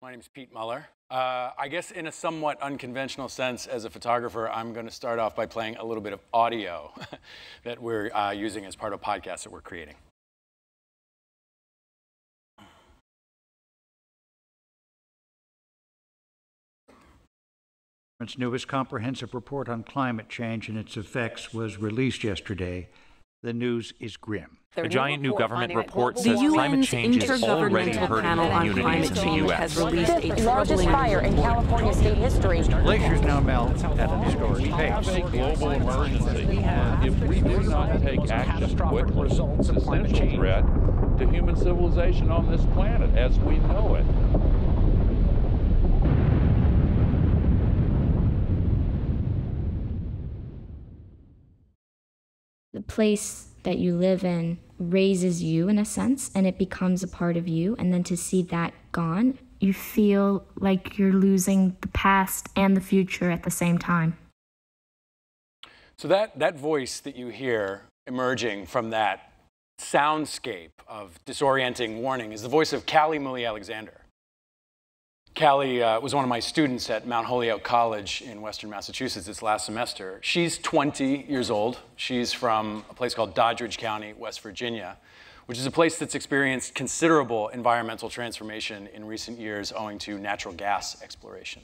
My name is Pete Muller. Uh, I guess in a somewhat unconventional sense, as a photographer, I'm going to start off by playing a little bit of audio that we're uh, using as part of a podcast that we're creating. Its newest comprehensive report on climate change and its effects was released yesterday. The news is grim. A giant new government report says climate change is already hurting communities in the U.S. The fifth largest fire in California state history. Glaciers now melt at an historic pace. global emergency. If we do not take action quickly, results of it's climate essential change. threat to human civilization on this planet as we know it. The place that you live in raises you in a sense and it becomes a part of you and then to see that gone you feel like you're losing the past and the future at the same time So that, that voice that you hear emerging from that soundscape of disorienting warning is the voice of Callie Mooley Alexander. Callie uh, was one of my students at Mount Holyoke College in Western Massachusetts this last semester. She's 20 years old. She's from a place called Doddridge County, West Virginia, which is a place that's experienced considerable environmental transformation in recent years owing to natural gas exploration.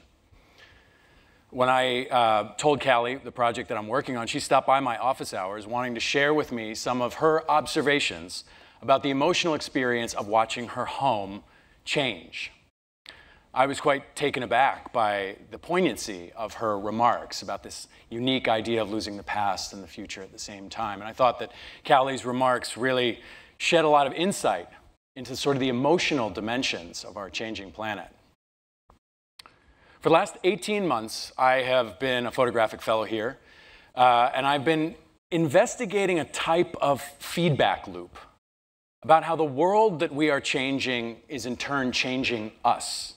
When I uh, told Callie the project that I'm working on, she stopped by my office hours wanting to share with me some of her observations about the emotional experience of watching her home change. I was quite taken aback by the poignancy of her remarks about this unique idea of losing the past and the future at the same time. And I thought that Callie's remarks really shed a lot of insight into sort of the emotional dimensions of our changing planet. For the last 18 months, I have been a photographic fellow here, uh, and I've been investigating a type of feedback loop about how the world that we are changing is in turn changing us,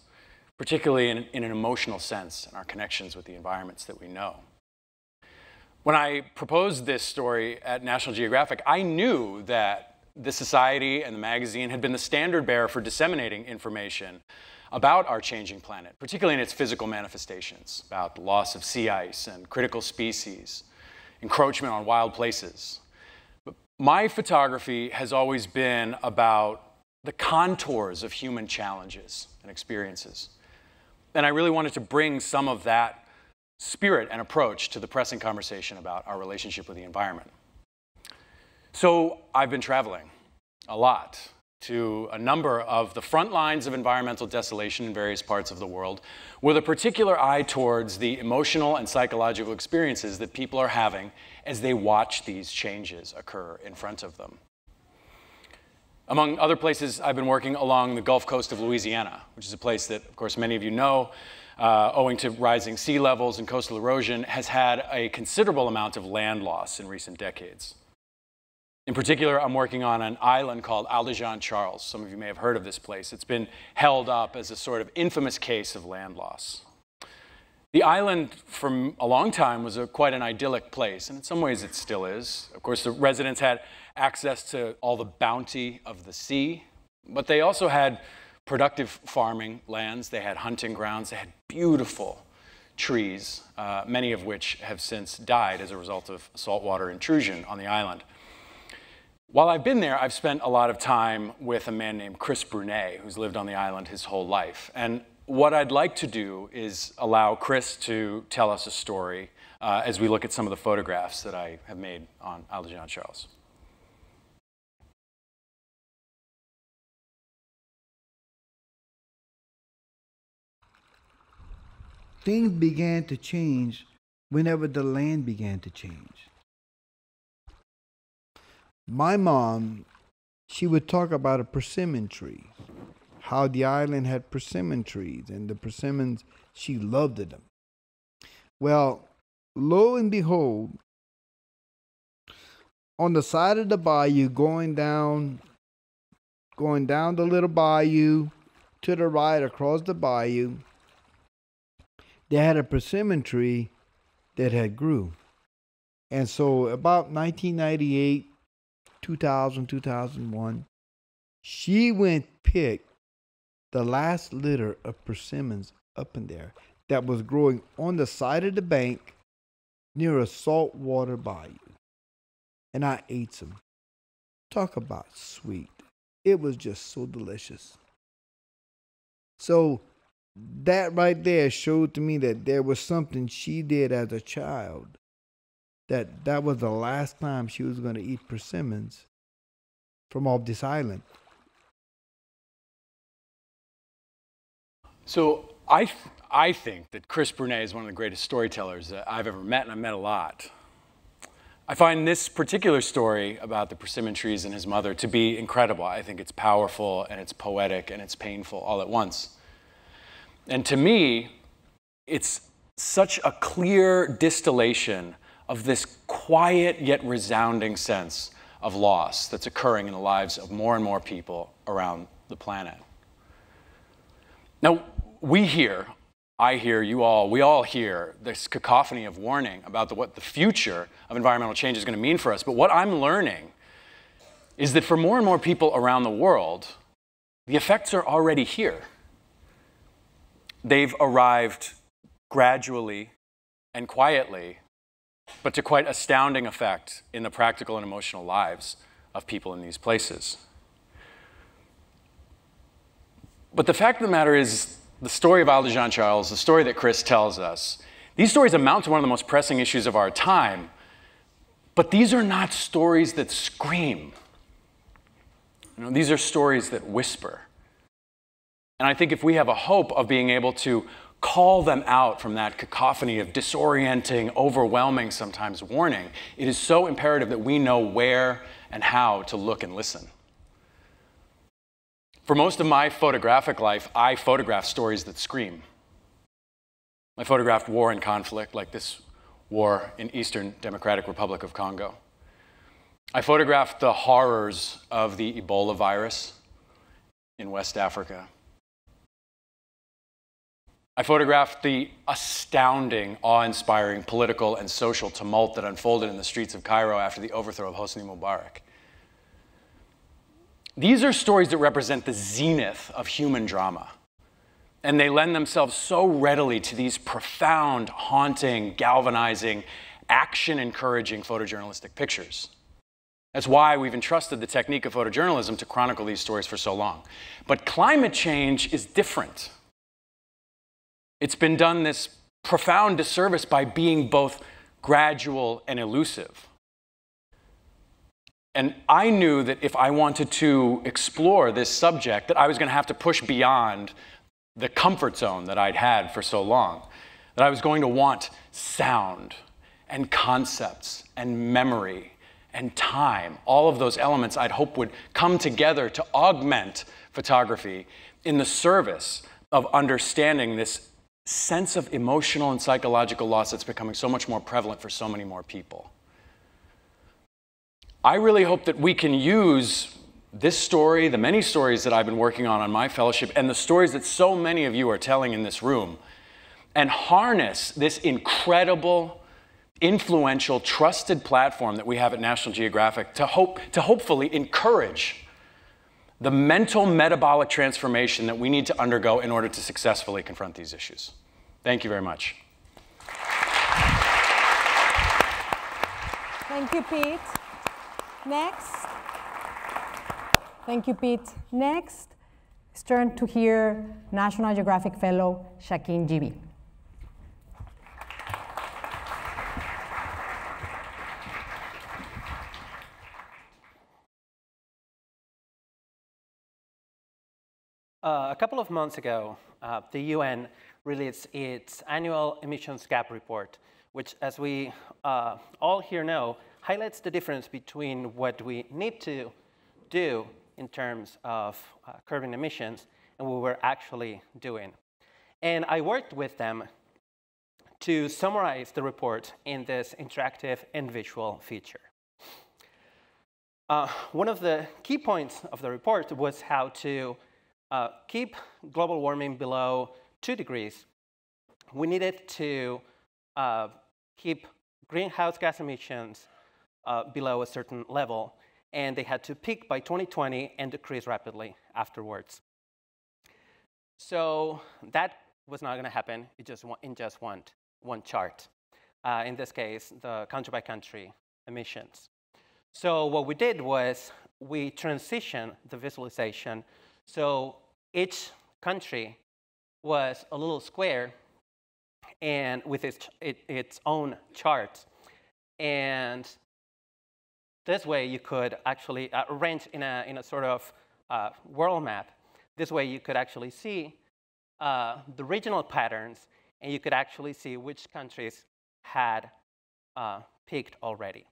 particularly in, in an emotional sense and our connections with the environments that we know. When I proposed this story at National Geographic, I knew that the Society and the magazine had been the standard bearer for disseminating information about our changing planet, particularly in its physical manifestations, about the loss of sea ice and critical species, encroachment on wild places. But my photography has always been about the contours of human challenges and experiences. And I really wanted to bring some of that spirit and approach to the pressing conversation about our relationship with the environment. So I've been traveling a lot to a number of the front lines of environmental desolation in various parts of the world, with a particular eye towards the emotional and psychological experiences that people are having as they watch these changes occur in front of them. Among other places, I've been working along the Gulf Coast of Louisiana, which is a place that, of course, many of you know, uh, owing to rising sea levels and coastal erosion, has had a considerable amount of land loss in recent decades. In particular, I'm working on an island called Isle de Jean Charles. Some of you may have heard of this place. It's been held up as a sort of infamous case of land loss. The island, for a long time, was a, quite an idyllic place, and in some ways it still is. Of course, the residents had access to all the bounty of the sea, but they also had productive farming lands, they had hunting grounds, they had beautiful trees, uh, many of which have since died as a result of saltwater intrusion on the island. While I've been there, I've spent a lot of time with a man named Chris Brunet, who's lived on the island his whole life. And what I'd like to do is allow Chris to tell us a story uh, as we look at some of the photographs that I have made on Isle de Jean Charles. Things began to change whenever the land began to change. My mom, she would talk about a persimmon tree, how the island had persimmon trees, and the persimmons, she loved them. Well, lo and behold, on the side of the bayou, going down, going down the little bayou to the right across the bayou, they had a persimmon tree that had grew. And so about 1998, 2000, 2001, she went pick the last litter of persimmons up in there that was growing on the side of the bank near a saltwater bayou. And I ate some. Talk about sweet. It was just so delicious. So that right there showed to me that there was something she did as a child that that was the last time she was going to eat persimmons from off this island. So I, I think that Chris Brunet is one of the greatest storytellers that I've ever met, and I've met a lot. I find this particular story about the persimmon trees and his mother to be incredible. I think it's powerful and it's poetic and it's painful all at once. And to me, it's such a clear distillation of this quiet yet resounding sense of loss that's occurring in the lives of more and more people around the planet. Now, we hear, I hear, you all, we all hear this cacophony of warning about the, what the future of environmental change is going to mean for us. But what I'm learning is that for more and more people around the world, the effects are already here. They've arrived gradually and quietly, but to quite astounding effect in the practical and emotional lives of people in these places. But the fact of the matter is, the story of Isle de Jean Charles, the story that Chris tells us, these stories amount to one of the most pressing issues of our time. But these are not stories that scream. You know, these are stories that whisper. And I think if we have a hope of being able to call them out from that cacophony of disorienting, overwhelming, sometimes warning, it is so imperative that we know where and how to look and listen. For most of my photographic life, I photograph stories that scream. I photographed war and conflict, like this war in Eastern Democratic Republic of Congo. I photographed the horrors of the Ebola virus in West Africa. I photographed the astounding, awe inspiring political and social tumult that unfolded in the streets of Cairo after the overthrow of Hosni Mubarak. These are stories that represent the zenith of human drama. And they lend themselves so readily to these profound, haunting, galvanizing, action encouraging photojournalistic pictures. That's why we've entrusted the technique of photojournalism to chronicle these stories for so long. But climate change is different. It's been done this profound disservice by being both gradual and elusive. And I knew that if I wanted to explore this subject, that I was going to have to push beyond the comfort zone that I'd had for so long. That I was going to want sound and concepts and memory and time, all of those elements I'd hope would come together to augment photography in the service of understanding this sense of emotional and psychological loss that's becoming so much more prevalent for so many more people. I really hope that we can use this story, the many stories that I've been working on on my fellowship, and the stories that so many of you are telling in this room, and harness this incredible, influential, trusted platform that we have at National Geographic to, hope, to hopefully encourage the mental metabolic transformation that we need to undergo in order to successfully confront these issues. Thank you very much. Thank you, Pete. Next. Thank you, Pete. Next, it's turn to hear National Geographic Fellow Xaquín Gibi. Uh, a couple of months ago, uh, the UN released its annual emissions gap report, which, as we uh, all here know, highlights the difference between what we need to do in terms of uh, curbing emissions and what we're actually doing. And I worked with them to summarize the report in this interactive and visual feature. Uh, one of the key points of the report was how to uh, keep global warming below 2 degrees. We needed to uh, keep greenhouse gas emissions uh, below a certain level, and they had to peak by 2020 and decrease rapidly afterwards. So that was not going to happen in just one, in just one, one chart. Uh, in this case, the country by country emissions. So what we did was we transitioned the visualization. So each country was a little square and with its, it, its own chart. And this way you could actually uh, arrange in a, in a sort of uh, world map. This way you could actually see uh, the regional patterns and you could actually see which countries had uh, peaked already.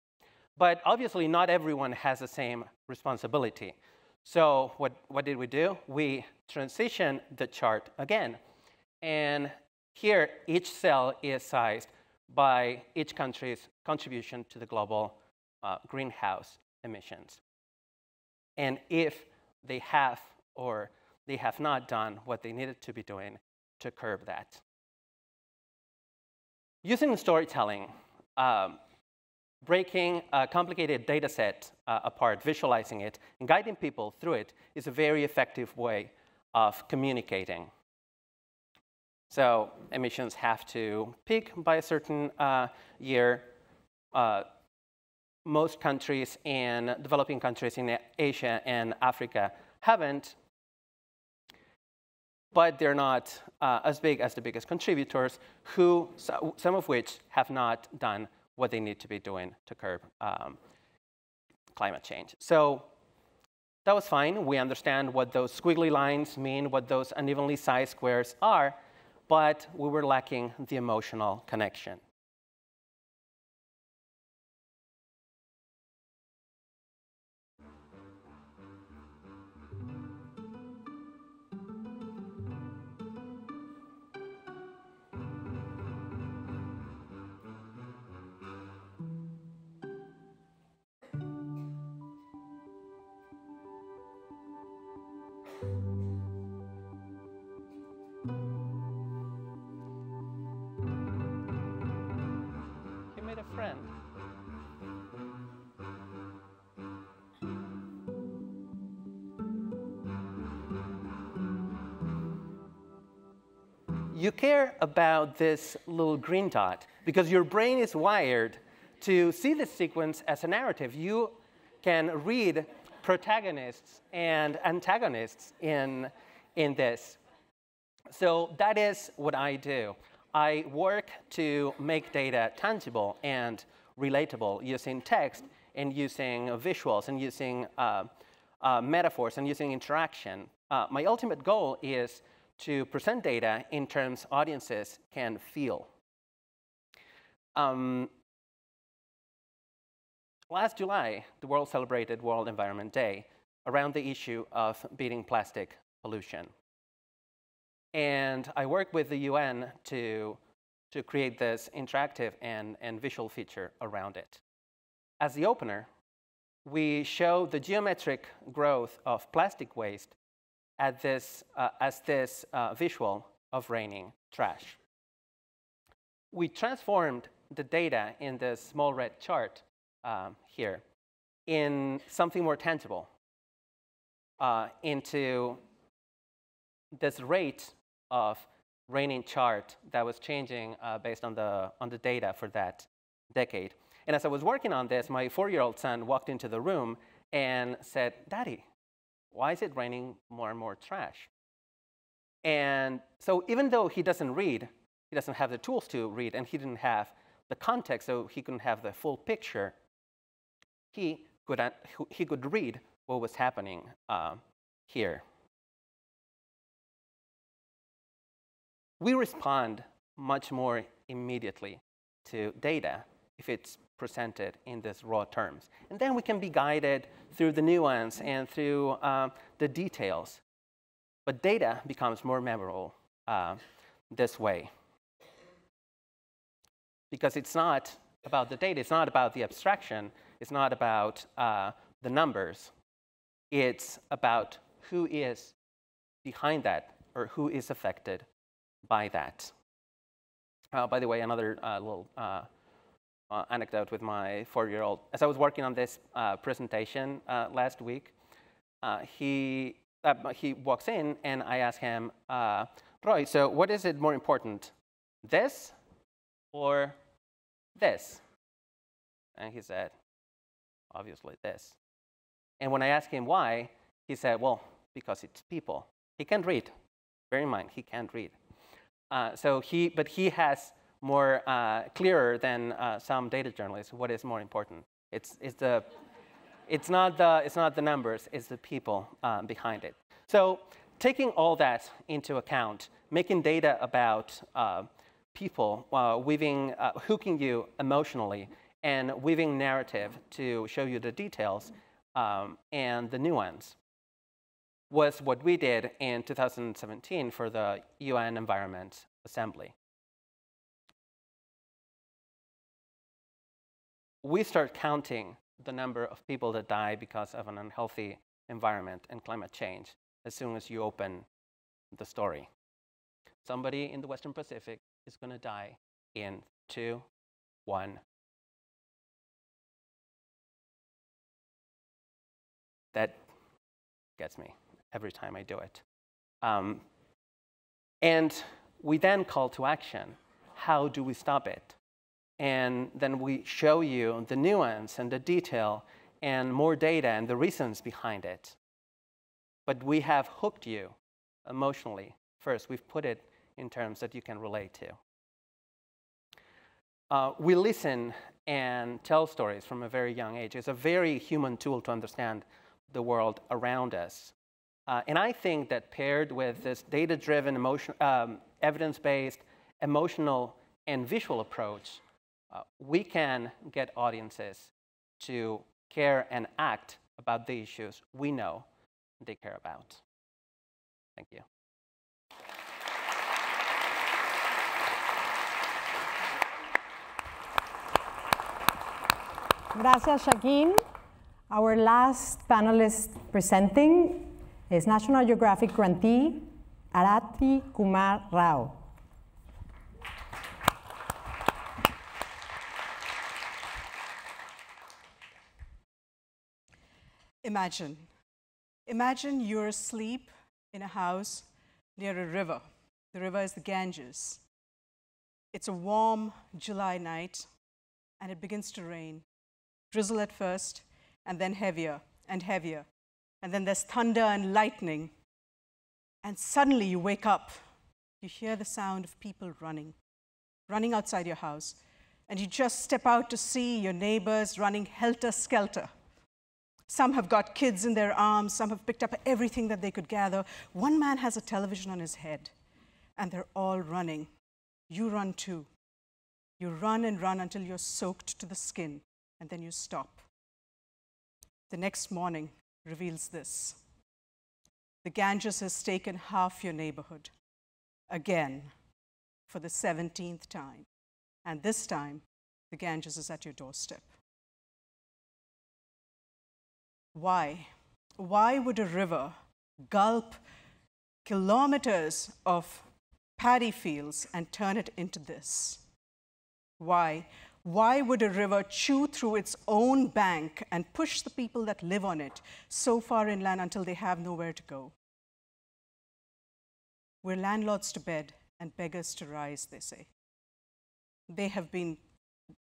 But obviously not everyone has the same responsibility. So what, what did we do? We transitioned the chart again. And here, each cell is sized by each country's contribution to the global uh, greenhouse emissions. And if they have or they have not done what they needed to be doing to curb that. Using storytelling, um, breaking a complicated data set uh, apart, visualizing it, and guiding people through it is a very effective way of communicating. So emissions have to peak by a certain uh, year. Uh, most countries in developing countries in Asia and Africa haven't, but they're not uh, as big as the biggest contributors, who, some of which have not done what they need to be doing to curb um, climate change. So that was fine. We understand what those squiggly lines mean, what those unevenly sized squares are, but we were lacking the emotional connection. You care about this little green dot because your brain is wired to see this sequence as a narrative. You can read protagonists and antagonists in, in this. So that is what I do. I work to make data tangible and relatable using text and using visuals and using uh, uh, metaphors and using interaction. Uh, my ultimate goal is to present data in terms audiences can feel. Um, last July, the world celebrated World Environment Day around the issue of beating plastic pollution. And I work with the UN to, to create this interactive and, and visual feature around it. As the opener, we show the geometric growth of plastic waste at this, uh, as this uh, visual of raining trash. We transformed the data in this small red chart um, here in something more tangible, uh, into this rate of raining chart that was changing uh, based on the, on the data for that decade. And as I was working on this, my four-year-old son walked into the room and said, Daddy, why is it raining more and more trash? And so even though he doesn't read, he doesn't have the tools to read, and he didn't have the context, so he couldn't have the full picture, he could, he could read what was happening uh, here. we respond much more immediately to data if it's presented in these raw terms. And then we can be guided through the nuance and through uh, the details. But data becomes more memorable uh, this way. Because it's not about the data, it's not about the abstraction, it's not about uh, the numbers. It's about who is behind that or who is affected by that. Uh, by the way, another uh, little uh, uh anecdote with my four-year-old. As I was working on this uh, presentation uh, last week, he uh, he walks in, and I ask him, uh, Roy, so what is it more important, this or this? And he said, obviously this. And when I asked him why, he said, well, because it's people. He can't read. Bear in mind, he can't read. Uh, so he, but he has more uh, clearer than uh, some data journalists what is more important. It's, it's, the, it's, not, the, it's not the numbers, it's the people um, behind it. So taking all that into account, making data about uh, people, uh, weaving, uh, hooking you emotionally, and weaving narrative to show you the details um, and the nuance was what we did in 2017 for the UN Environment Assembly. We start counting the number of people that die because of an unhealthy environment and climate change as soon as you open the story. Somebody in the Western Pacific is going to die in two, one. That gets me every time I do it. Um, and we then call to action. How do we stop it? And then we show you the nuance and the detail and more data and the reasons behind it. But we have hooked you emotionally. First, we've put it in terms that you can relate to. Uh, we listen and tell stories from a very young age. It's a very human tool to understand the world around us. Uh, and I think that paired with this data-driven, emotion, um, evidence-based, emotional, and visual approach, uh, we can get audiences to care and act about the issues we know they care about. Thank you. Gracias, Xaquín. Our last panelist presenting is National Geographic grantee Arati Kumar Rao. Imagine. Imagine you're asleep in a house near a river. The river is the Ganges. It's a warm July night, and it begins to rain. Drizzle at first, and then heavier and heavier. And then there's thunder and lightning. And suddenly you wake up. You hear the sound of people running, running outside your house. And you just step out to see your neighbors running helter skelter. Some have got kids in their arms, some have picked up everything that they could gather. One man has a television on his head, and they're all running. You run too. You run and run until you're soaked to the skin, and then you stop. The next morning reveals this the Ganges has taken half your neighborhood again for the 17th time. And this time, the Ganges is at your doorstep. Why? Why would a river gulp kilometers of paddy fields and turn it into this? Why? Why would a river chew through its own bank and push the people that live on it so far inland until they have nowhere to go? We're landlords to bed and beggars to rise, they say. They have been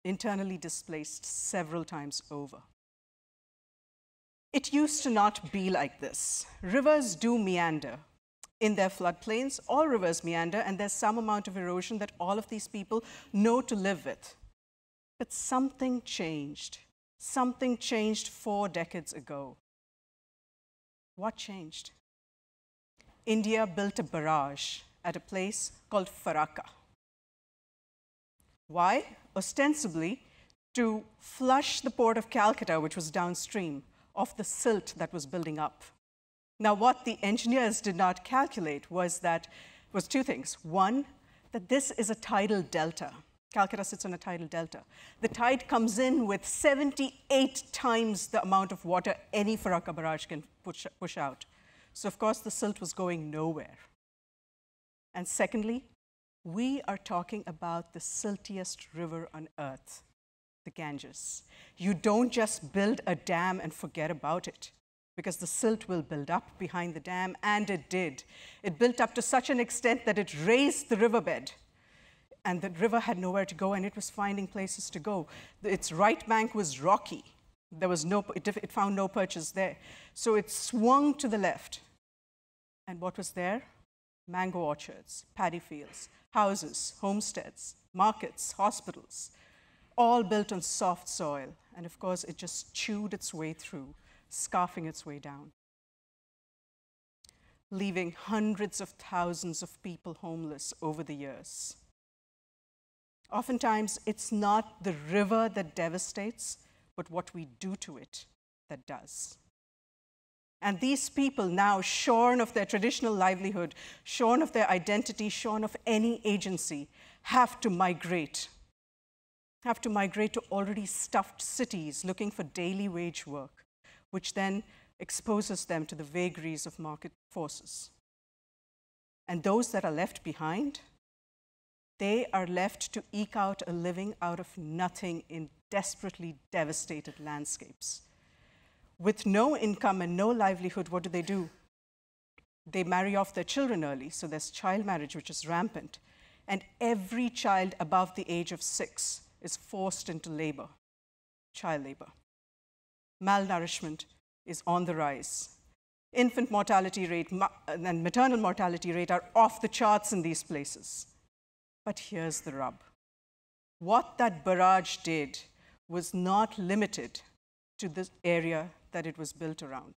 internally displaced several times over. It used to not be like this. Rivers do meander. In their floodplains, all rivers meander, and there's some amount of erosion that all of these people know to live with. But something changed. Something changed four decades ago. What changed? India built a barrage at a place called Farakka. Why? Ostensibly to flush the port of Calcutta, which was downstream, of the silt that was building up. Now, what the engineers did not calculate was that was two things. One, that this is a tidal delta. Calcutta sits on a tidal delta. The tide comes in with 78 times the amount of water any Farakka barrage can push, push out. So, of course, the silt was going nowhere. And secondly, we are talking about the siltiest river on earth the Ganges. You don't just build a dam and forget about it. because the silt will build up behind the dam, and it did. It built up to such an extent that it raised the riverbed. And the river had nowhere to go, and it was finding places to go. Its right bank was rocky. There was no, it, found no purchase there. So it swung to the left. And what was there? Mango orchards, paddy fields, houses, homesteads, markets, hospitals, all built on soft soil. And of course, it just chewed its way through scarfing its way down, leaving hundreds of thousands of people homeless over the years. Oftentimes, it's not the river that devastates, but what we do to it that does. And these people, now shorn of their traditional livelihood, shorn of their identity, shorn of any agency, have to migrate. Have to migrate to already stuffed cities looking for daily wage work which then exposes them to the vagaries of market forces. And those that are left behind, they are left to eke out a living out of nothing in desperately devastated landscapes. With no income and no livelihood, what do they do? They marry off their children early, so there's child marriage, which is rampant. And every child above the age of six is forced into labor, child labor malnourishment is on the rise. Infant mortality rate and maternal mortality rate are off the charts in these places. But here's the rub. What that barrage did was not limited to the area that it was built around.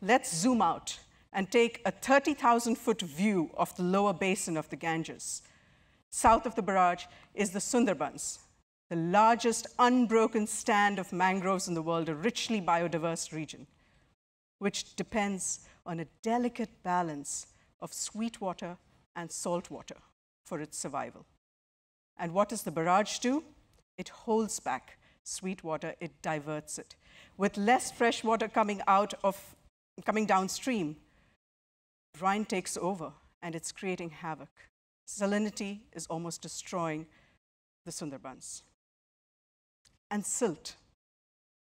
Let's zoom out and take a 30,000 foot view of the lower basin of the Ganges. South of the barrage is the Sundarbans, the largest unbroken stand of mangroves in the world, a richly biodiverse region, which depends on a delicate balance of sweet water and salt water for its survival. And what does the barrage do? It holds back sweet water, it diverts it. With less fresh water coming out of coming downstream, brine takes over and it's creating havoc. Salinity is almost destroying the Sundarbans and silt.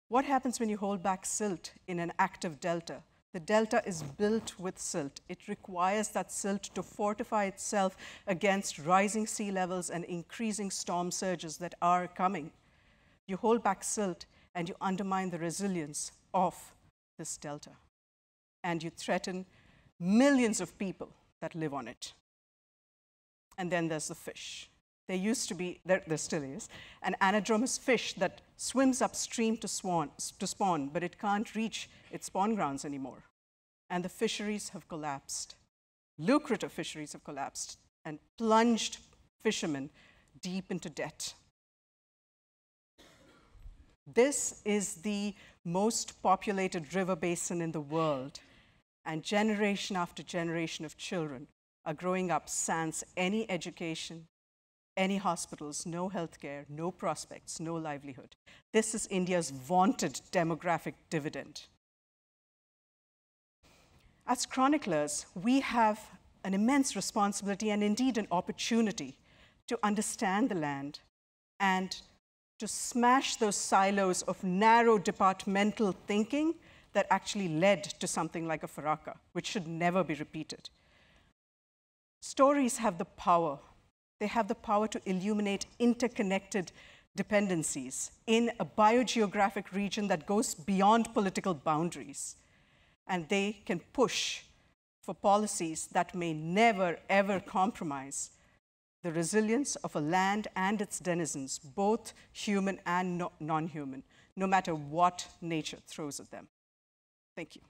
What happens when you hold back silt in an active delta? The delta is built with silt. It requires that silt to fortify itself against rising sea levels and increasing storm surges that are coming. You hold back silt and you undermine the resilience of this delta. And you threaten millions of people that live on it. And then there's the fish. There used to be, there, there still is, an anadromous fish that swims upstream to, swan, to spawn, but it can't reach its spawn grounds anymore. And the fisheries have collapsed. Lucrative fisheries have collapsed and plunged fishermen deep into debt. This is the most populated river basin in the world, and generation after generation of children are growing up sans any education, any hospitals, no healthcare, no prospects, no livelihood. This is India's vaunted demographic dividend. As chroniclers, we have an immense responsibility and indeed an opportunity to understand the land and to smash those silos of narrow departmental thinking that actually led to something like a Farakka, which should never be repeated. Stories have the power they have the power to illuminate interconnected dependencies in a biogeographic region that goes beyond political boundaries. And they can push for policies that may never, ever compromise the resilience of a land and its denizens, both human and no non human, no matter what nature throws at them. Thank you.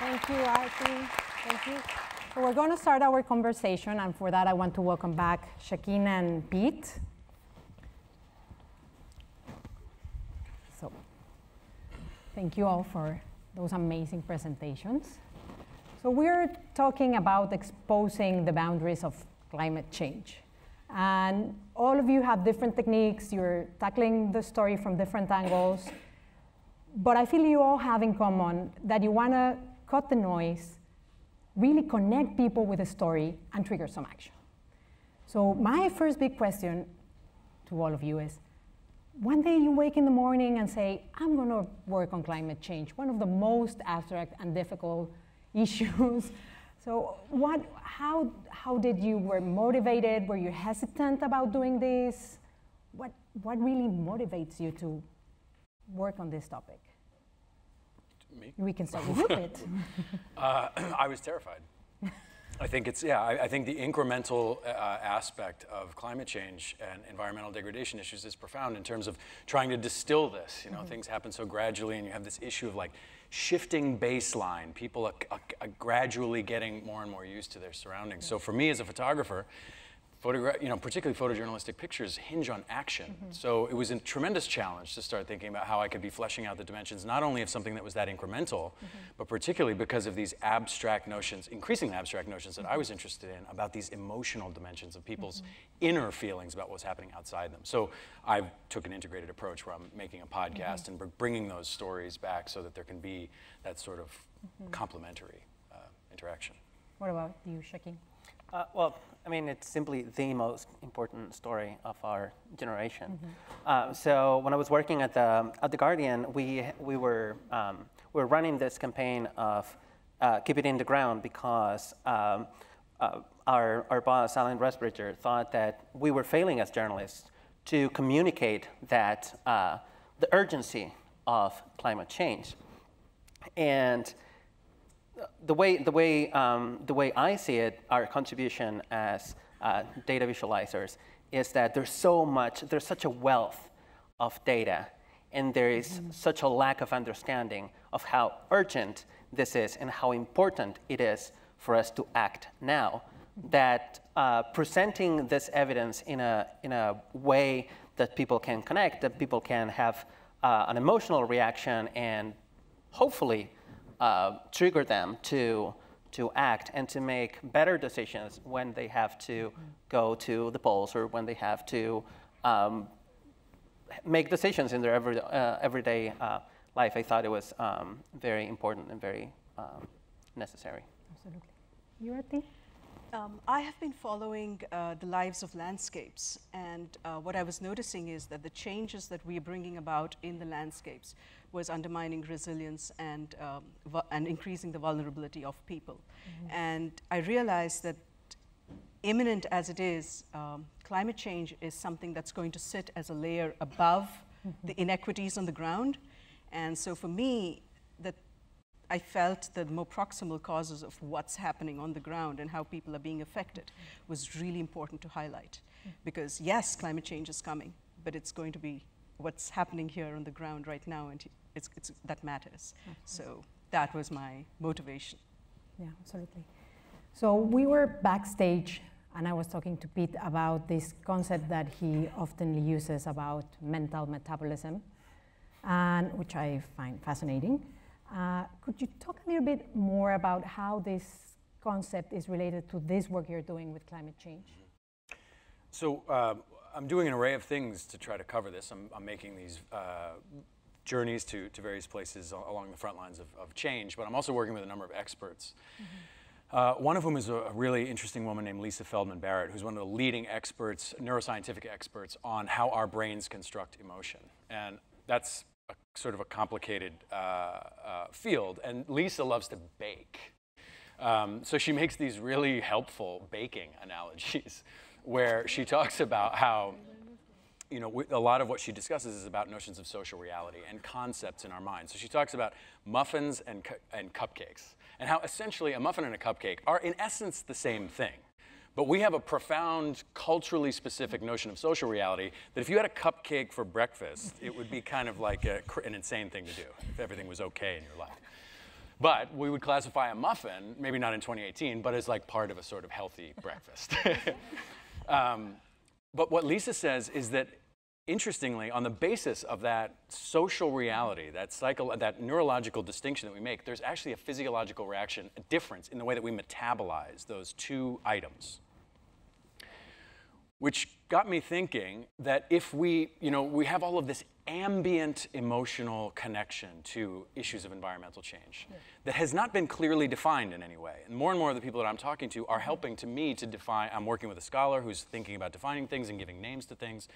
Thank you, Arti. Thank you. So we're going to start our conversation, and for that, I want to welcome back Xaquín and Pete. So, thank you all for those amazing presentations. So we're talking about exposing the boundaries of climate change. And all of you have different techniques. You're tackling the story from different angles. But I feel you all have in common that you want to cut the noise, really connect people with a story, and trigger some action. So my first big question to all of you is, one day you wake in the morning and say, I'm going to work on climate change, one of the most abstract and difficult issues. So what, how, how did you, were motivated? Were you hesitant about doing this? What, what really motivates you to work on this topic? Me? We can start with you, Pete. uh, I was terrified. I think it's, yeah, I, I think the incremental uh, aspect of climate change and environmental degradation issues is profound in terms of trying to distill this. You know, mm -hmm. things happen so gradually, and you have this issue of like shifting baseline, people are, are, are gradually getting more and more used to their surroundings. So for me as a photographer, photograph, you know, particularly photojournalistic pictures hinge on action. Mm -hmm. So it was a tremendous challenge to start thinking about how I could be fleshing out the dimensions, not only of something that was that incremental, mm -hmm. but particularly because of these abstract notions, increasingly abstract notions that I was interested in about these emotional dimensions of people's mm -hmm. inner feelings about what's happening outside them. So I took an integrated approach where I'm making a podcast and bringing those stories back so that there can be that sort of complementary uh, interaction. What about you, Xaquín? Uh, well, I mean, it's simply the most important story of our generation. Mm -hmm. uh, so when I was working at the at the Guardian, we we were um, we were running this campaign of uh, keep it in the ground because um, uh, our our boss Alan Rusbridger thought that we were failing as journalists to communicate that uh, the urgency of climate change, and the way, the, way, um, the way I see it, our contribution as uh, data visualizers is that there's so much, there's such a wealth of data, and there is mm -hmm. such a lack of understanding of how urgent this is and how important it is for us to act now. That uh, presenting this evidence in a, in a way that people can connect, that people can have uh, an emotional reaction, and hopefully uh, trigger them to, to act and to make better decisions when they have to go to the polls or when they have to um, make decisions in their every, uh, everyday uh, life. I thought it was um, very important and very um, necessary. Absolutely. Yurati? Um, I have been following uh, the lives of landscapes, and uh, what I was noticing is that the changes that we are bringing about in the landscapes was undermining resilience and, um, and increasing the vulnerability of people. Mm -hmm. And I realized that imminent as it is, um, climate change is something that's going to sit as a layer above mm -hmm. the inequities on the ground. And so for me, I felt the more proximal causes of what's happening on the ground and how people are being affected was really important to highlight. Because yes, climate change is coming, but it's going to be what's happening here on the ground right now, and it's, it's, that matters. Mm-hmm. So that was my motivation. Yeah, absolutely. So we were backstage, and I was talking to Pete about this concept that he often uses about mental metabolism, and which I find fascinating. Uh, could you talk a little bit more about how this concept is related to this work you're doing with climate change? So uh, I'm doing an array of things to try to cover this. I'm, I'm making these uh, journeys to, to various places along the front lines of, of change, but I'm also working with a number of experts. Mm -hmm. uh, one of whom is a, a, really interesting woman named Lisa Feldman Barrett, who's one of the leading experts, neuroscientific experts, on how our brains construct emotion. And that's a, sort of a complicated uh, uh, field. And Lisa loves to bake. Um, so she makes these really helpful baking analogies where she talks about how you know, a lot of what she discusses is about notions of social reality and concepts in our minds. So she talks about muffins and, cu and cupcakes and how essentially a muffin and a cupcake are in essence the same thing. But we have a profound, culturally specific notion of social reality that if you had a cupcake for breakfast, it would be kind of like a, an insane thing to do if everything was okay in your life. But we would classify a muffin, maybe not in 2018, but as like part of a sort of healthy breakfast. um, but what Lisa says is that interestingly, on the basis of that social reality, that, psycho, that neurological distinction that we make, there's actually a physiological reaction, a difference in the way that we metabolize those two items, which got me thinking that if we, you know, we have all of this ambient emotional connection to issues of environmental change yeah. that has not been clearly defined in any way. And more and more of the people that I'm talking to are mm-hmm. helping to me to define, I'm working with a scholar who's thinking about defining things and giving names to things.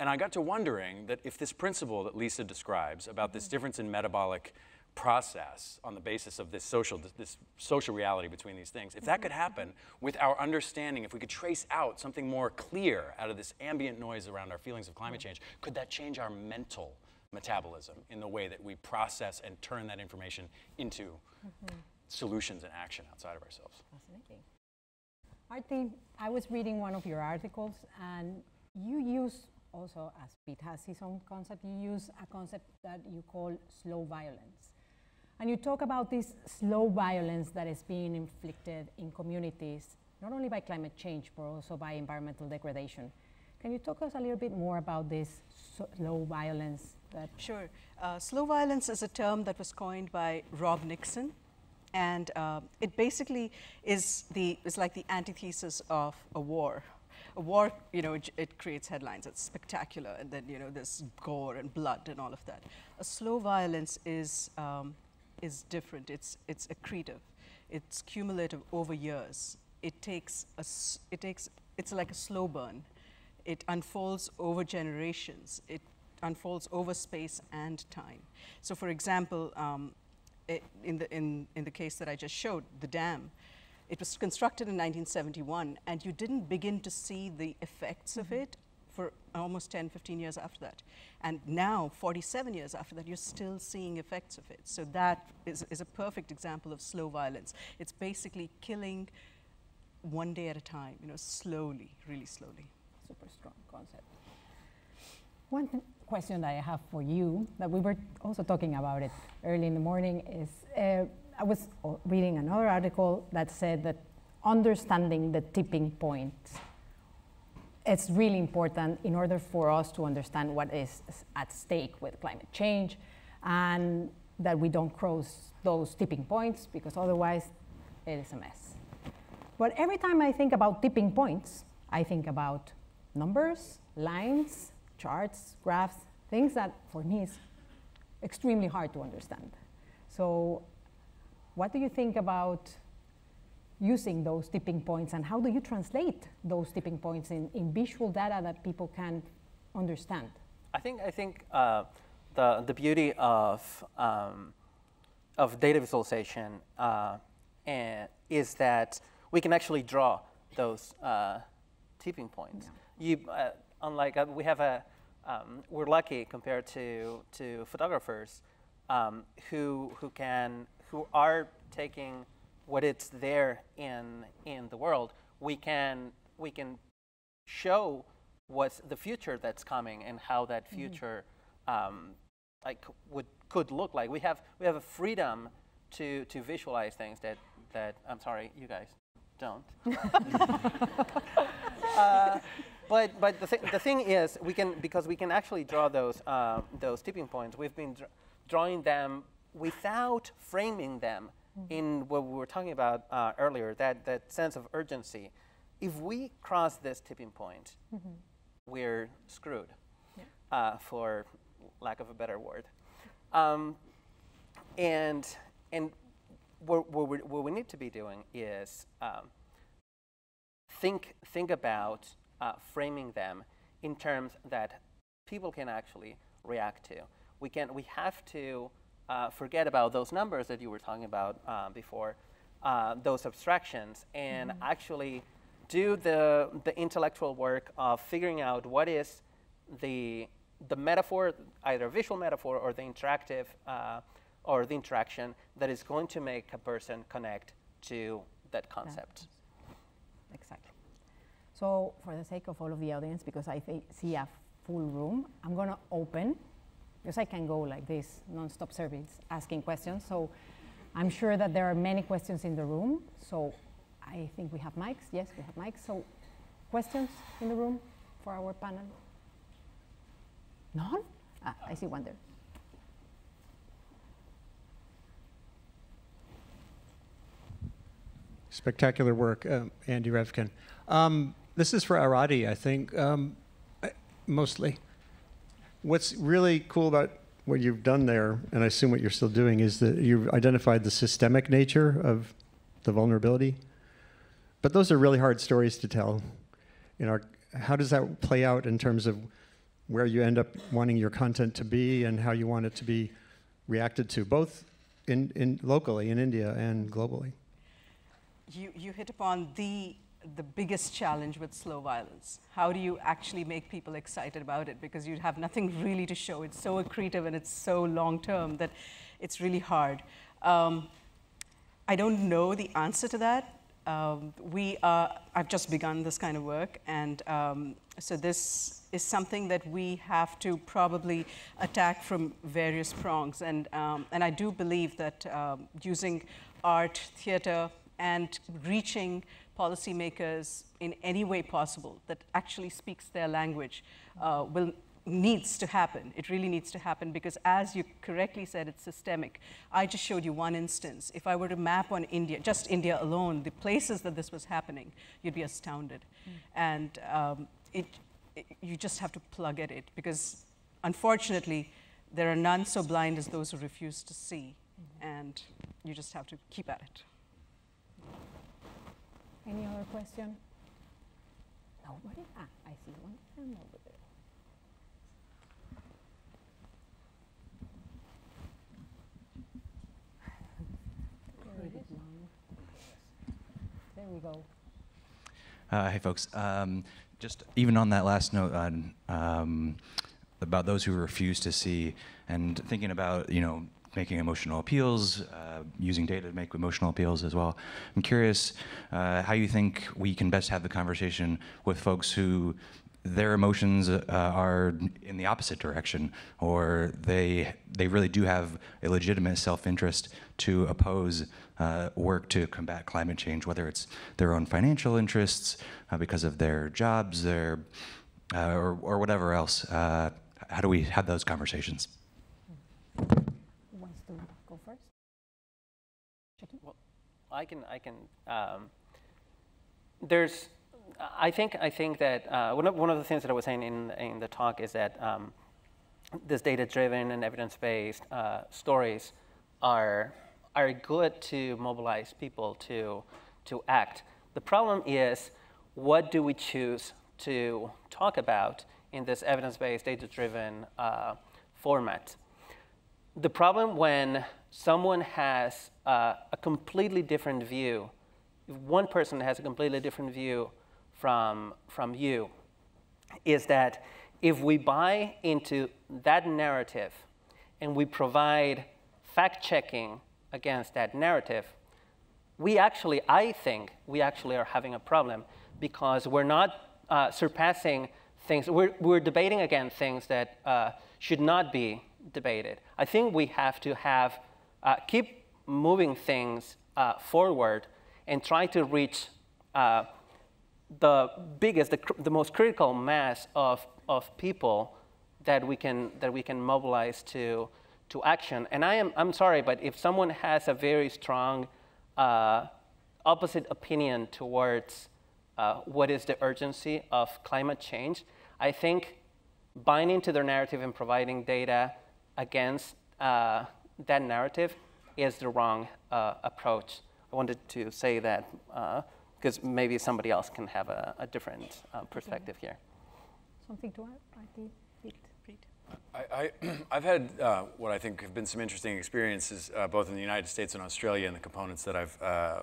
And I got to wondering that if this principle that Lisa describes about this mm-hmm. difference in metabolic process on the basis of this social, this social reality between these things. If that could happen with our understanding, if we could trace out something more clear out of this ambient noise around our feelings of climate change, could that change our mental metabolism in the way that we process and turn that information into mm-hmm. solutions and action outside of ourselves? Fascinating. I was reading one of your articles and you use also, as Pete has his own concept, you use a concept that you call slow violence. And you talk about this slow violence that is being inflicted in communities, not only by climate change, but also by environmental degradation. Can you talk us a little bit more about this slow violence? Sure. Uh, slow violence is a term that was coined by Rob Nixon, and uh, it basically is the is like the antithesis of a war. A war, you know, it, it, creates headlines. It's spectacular, and then you know there's gore and blood and all of that. A slow violence is um, is different. It's, it's accretive. It's cumulative over years. It takes, a, it takes, it's like a slow burn. It unfolds over generations. It unfolds over space and time. So for example, um, it, in, the, in, in the case that I just showed, the dam, it was constructed in 1971, and you didn't begin to see the effects mm -hmm. of mm-hmm. it for almost 10, 15 years after that. And now, 47 years after that, you're still seeing effects of it. So that is, is a perfect example of slow violence. It's basically killing one day at a time, you know, slowly, really slowly. Super strong concept. One question that I have for you, that we were also talking about it early in the morning, is uh, I was reading another article that said that understanding the tipping point it's really important in order for us to understand what is at stake with climate change and that we don't cross those tipping points because otherwise it is a mess. But every time I think about tipping points, I think about numbers, lines, charts, graphs, things that for me is extremely hard to understand. So what do you think about using those tipping points and how do you translate those tipping points in, in visual data that people can understand? I think, I think uh, the, the beauty of, um, of data visualization uh, is that we can actually draw those uh, tipping points. Yeah. You, uh, unlike, uh, we have a, um, we're lucky compared to, to photographers um, who, who, can, who are taking what it's there in in the world, we can we can show what's the future that's coming and how that mm-hmm. future mm-hmm. um, like would could look like. We have we have a freedom to to visualize things that that I'm sorry you guys don't. uh, but but the, th- the thing is we can because we can actually draw those uh, those tipping points. We've been dr- drawing them without framing them mm-hmm. in what we were talking about uh, earlier, that, that sense of urgency. If we cross this tipping point, mm-hmm. we're screwed, yeah. uh, for lack of a better word. Um, and and what, what, we, what we need to be doing is um, think, think about uh, framing them in terms that people can actually react to. We, can, we have to uh, forget about those numbers that you were talking about uh, before, uh, those abstractions, and mm-hmm. actually do the, the intellectual work of figuring out what is the, the metaphor, either visual metaphor or the interactive uh, or the interaction that is going to make a person connect to that concept. Exactly. So for the sake of all of the audience, because I see a full room, I'm going to open because I can go like this, non-stop service, asking questions. So I'm sure that there are many questions in the room. So I think we have mics. Yes, we have mics. So questions in the room for our panel? None? Ah, I see one there. Spectacular work, um, Andy Revkin. Um, this is for Arati, I think. Um, mostly. What's really cool about what you've done there, and I assume what you're still doing, is that you've identified the systemic nature of the vulnerability. But those are really hard stories to tell. You know, how does that play out in terms of where you end up wanting your content to be and how you want it to be reacted to, both in, in locally in India and globally? You, you hit upon the the biggest challenge with slow violence. How do you actually make people excited about it? Because you have nothing really to show. It's so accretive and it's so long term that it's really hard. Um, I don't know the answer to that. Um, we are, I've just begun this kind of work, and um, so this is something that we have to probably attack from various prongs. And, um, and I do believe that um, using art, theater, and reaching policymakers in any way possible that actually speaks their language uh, will needs to happen. It really needs to happen because as you correctly said, it's systemic. I just showed you one instance. If I were to map on India, just India alone, the places that this was happening, you'd be astounded. Mm. And um, it, it, you just have to plug at it because unfortunately, there are none so blind as those who refuse to see. Mm -hmm. And you just have to keep at it. Any other question? Nobody? Ah, I see one hand over there. There we go. Uh, hey, folks. Um, just even on that last note on um, about those who refuse to see, and thinking about you know making emotional appeals, uh, using data to make emotional appeals as well. I'm curious uh, how you think we can best have the conversation with folks who their emotions uh, are in the opposite direction, or they they really do have a legitimate self-interest to oppose uh, work to combat climate change, whether it's their own financial interests uh, because of their jobs, their uh, or or whatever else. how do we have those conversations? I can, I can. Um, there's, I think, I think that uh, one, of, one of the things that I was saying in, in the talk is that um, this data-driven and evidence-based uh, stories are are good to mobilize people to to act. The problem is, what do we choose to talk about in this evidence-based, data-driven uh, format? The problem when someone has uh, a completely different view, if one person has a completely different view from, from you, is that if we buy into that narrative and we provide fact checking against that narrative, we actually, I think, we actually are having a problem because we're not uh, surpassing things, we're, we're debating again things that uh, should not be debated. I think we have to have uh, keep moving things uh, forward and try to reach uh, the biggest, the, the most critical mass of, of people that we can, that we can mobilize to, to action. And I am, I'm sorry, but if someone has a very strong uh, opposite opinion towards uh, what is the urgency of climate change, I think binding to their narrative and providing data against uh, that narrative is the wrong uh, approach. I wanted to say that because uh, maybe somebody else can have a, a different uh, perspective here. Something to add, I, I, have had uh, what I think have been some interesting experiences uh, both in the United States and Australia and the components that I've, uh,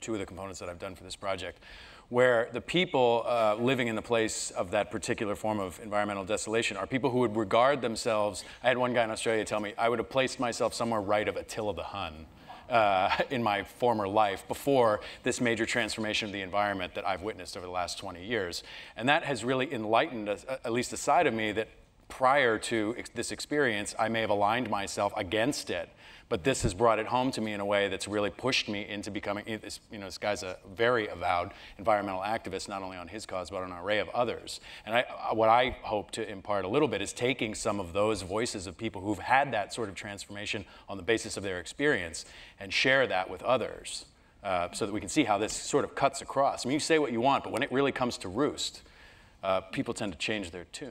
two of the components that I've done for this project where the people uh, living in the place of that particular form of environmental desolation are people who would regard themselves. I had one guy in Australia tell me, I would have placed myself somewhere right of Attila the Hun. Uh, in my former life before this major transformation of the environment that I've witnessed over the last 20 years. And that has really enlightened a, at least a side of me that prior to ex this experience, I may have aligned myself against it but this has brought it home to me in a way that's really pushed me into becoming, you know, this guy's a very avowed environmental activist, not only on his cause, but on an array of others. And I, what I hope to impart a little bit is taking some of those voices of people who've had that sort of transformation on the basis of their experience and share that with others. Uh, so that we can see how this sort of cuts across. I mean, you say what you want, but when it really comes to roost, uh, people tend to change their tune.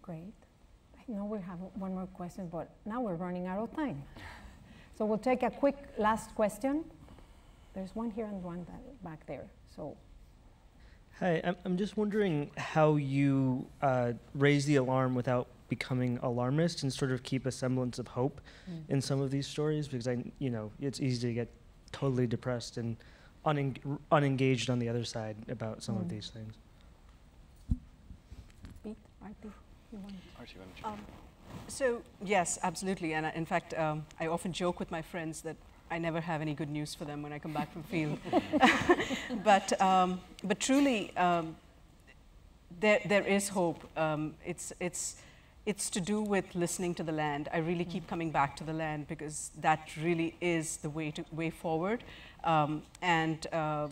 Great. Know we have one more question, but now we're running out of time. So we'll take a quick last question. There's one here and one back there. So. Hi, I'm, I'm just wondering how you uh, raise the alarm without becoming alarmist and sort of keep a semblance of hope mm. in some of these stories because I, you know, it's easy to get totally depressed and uneng- unengaged on the other side about some mm. of these things. Pete, Artie, you want? Artie, um, so yes, absolutely, and uh, in fact, um, I often joke with my friends that I never have any good news for them when I come back from field. but um, but truly, um, there there is hope. Um, it's it's it's to do with listening to the land. I really keep coming back to the land because that really is the way to way forward. Um, and uh,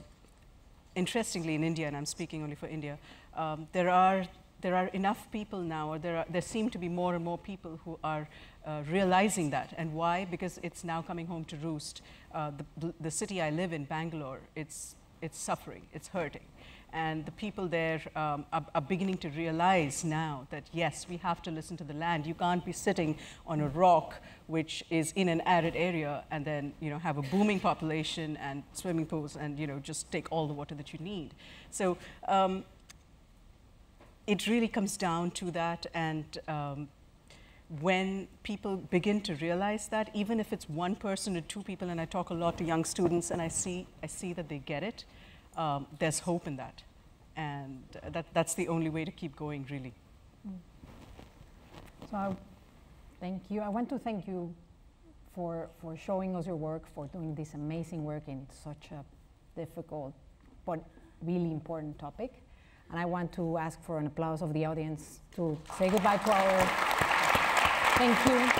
interestingly, in India, and I'm speaking only for India, um, there are there are enough people now, or there are, there seem to be more and more people who are uh, realizing that. And why? Because it's now coming home to roost. Uh, the, the city I live in, Bangalore, it's it's suffering, it's hurting. And the people there um, are, are, beginning to realize now that yes, we have to listen to the land. You can't be sitting on a rock which is in an arid area and then you know have a booming population and swimming pools and you know just take all the water that you need. So um, it really comes down to that and. Um, when people begin to realize that, even if it's one person or two people, and I talk a lot to young students, and I see, I see that they get it, um, there's hope in that. And that, that's the only way to keep going, really. So I, thank you. I want to thank you for, for showing us your work, for doing this amazing work in such a difficult but really important topic. And I want to ask for an applause of the audience to say goodbye to our, thank you.